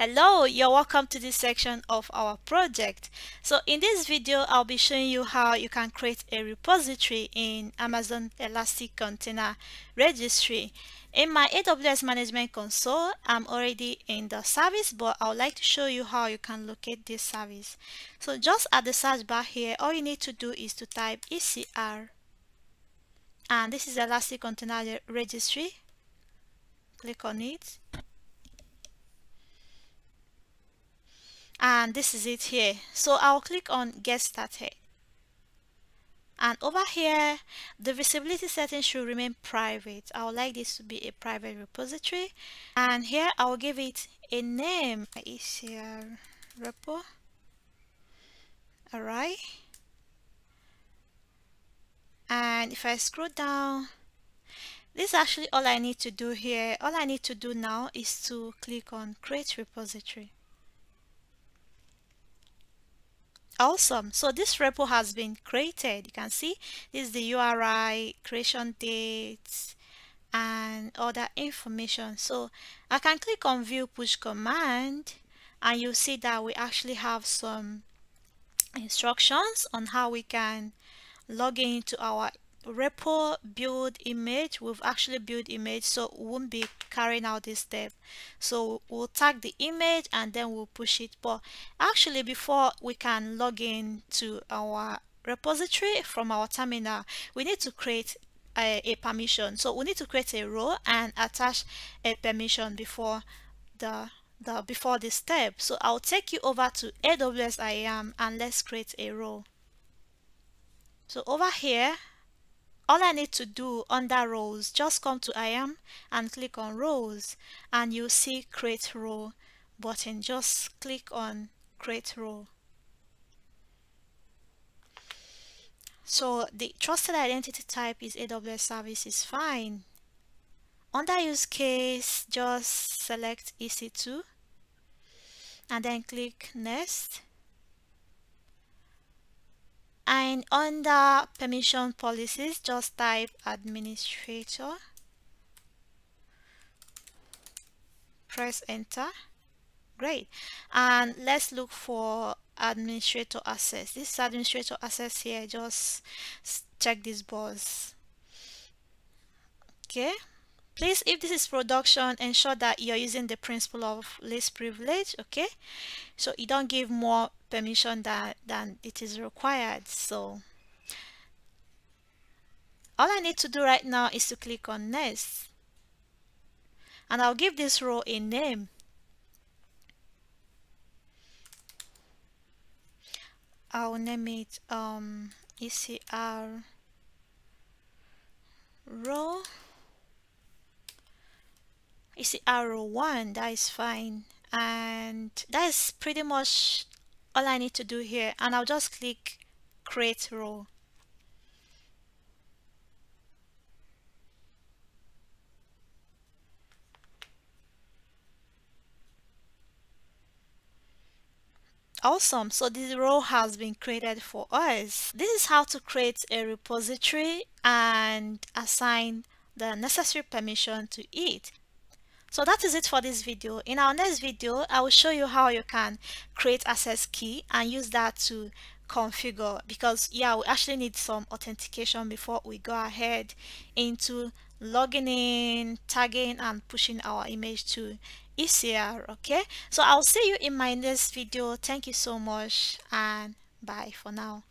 Hello, you're welcome to this section of our project. So in this video, I'll be showing you how you can create a repository in Amazon Elastic Container Registry. In my AWS Management Console, I'm already in the service, but I would like to show you how you can locate this service. So just at the search bar here, all you need to do is to type ECR. And this is Elastic Container Registry. Click on it and this is it here. So I'll click on get started. And over here the visibility setting should remain private. I would like this to be a private repository. And here I'll give it a name. ECR repo. Alright and if I scroll down this is actually all I need to do here. All I need to do now is to click on create repository awesome. So this repo has been created. You can see this is the URI creation date and other information. So I can click on view push command and you see that we actually have some instructions on how we can log into our repo build image we've actually built image so we won't be carrying out this step. So we'll tag the image and then we'll push it. But actually before we can log in to our repository from our terminal we need to create a, a permission. So we need to create a role and attach a permission before the the before this step. So I'll take you over to AWS IAM and let's create a role. So over here all I need to do under roles just come to IAM and click on roles and you see create role button. Just click on create role so the trusted identity type is AWS service is fine. Under use case just select EC2 and then click next and under permission policies just type administrator press enter. Great. And let's look for administrator access. This administrator access here just check this box. Okay please if this is production ensure that you're using the principle of least privilege okay? So you don't give more permission that than it is required so. All I need to do right now is to click on next. And I'll give this role a name. I'll name it um, ECR role ECR 1 that is fine and that is pretty much all I need to do here and I'll just click create role Awesome, so this role has been created for us. This is how to create a repository and assign the necessary permission to it. So that is it for this video. In our next video, I will show you how you can create access key and use that to configure because yeah, we actually need some authentication before we go ahead into logging in, tagging and pushing our image to ECR. Okay, so I'll see you in my next video. Thank you so much and bye for now.